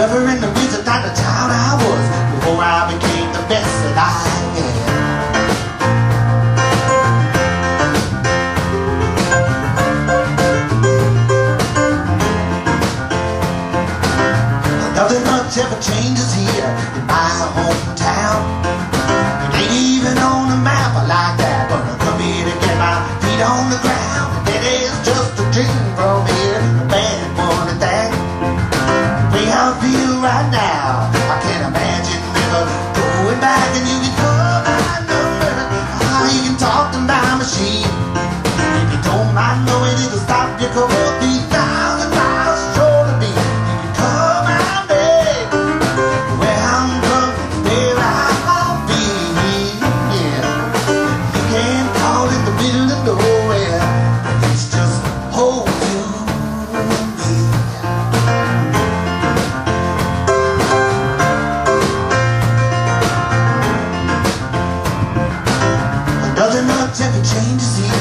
discovering the reason I'm the child I was before I became the best that I am. Nothing much ever changes here in my hometown. It ain't even on the map like that, but I'm coming to get my feet on the ground. It is just a dream from here. changes you.